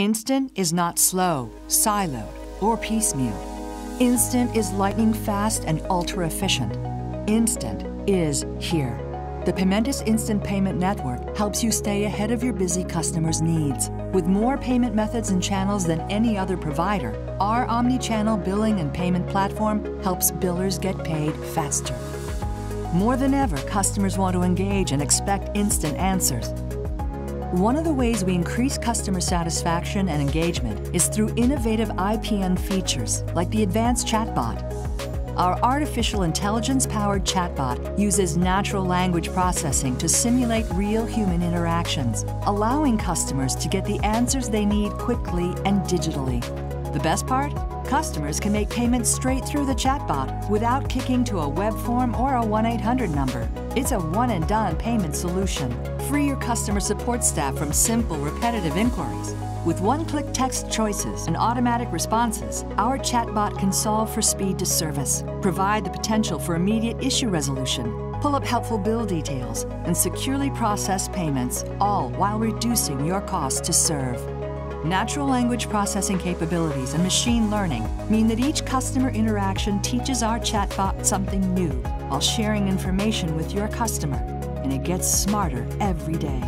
Instant is not slow, siloed, or piecemeal. Instant is lightning fast and ultra efficient. Instant is here. The Paymentus Instant Payment Network helps you stay ahead of your busy customers' needs. With more payment methods and channels than any other provider, our omni-channel billing and payment platform helps billers get paid faster. More than ever, customers want to engage and expect instant answers. One of the ways we increase customer satisfaction and engagement is through innovative IPN features like the advanced chatbot. Our artificial intelligence powered chatbot uses natural language processing to simulate real human interactions, allowing customers to get the answers they need quickly and digitally. The best part? Customers can make payments straight through the chatbot without kicking to a web form or a 1 800 number. It's a one and done payment solution. Free your customer support staff from simple, repetitive inquiries. With one click text choices and automatic responses, our chatbot can solve for speed to service, provide the potential for immediate issue resolution, pull up helpful bill details, and securely process payments, all while reducing your cost to serve. Natural language processing capabilities and machine learning mean that each customer interaction teaches our chatbot something new while sharing information with your customer, and it gets smarter every day.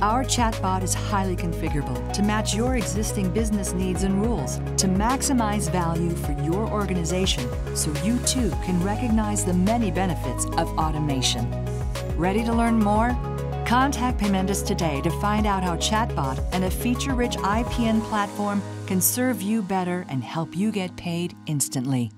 Our chatbot is highly configurable to match your existing business needs and rules to maximize value for your organization so you too can recognize the many benefits of automation. Ready to learn more? Contact Paymentus today to find out how Chatbot and a feature rich IPN platform can serve you better and help you get paid instantly.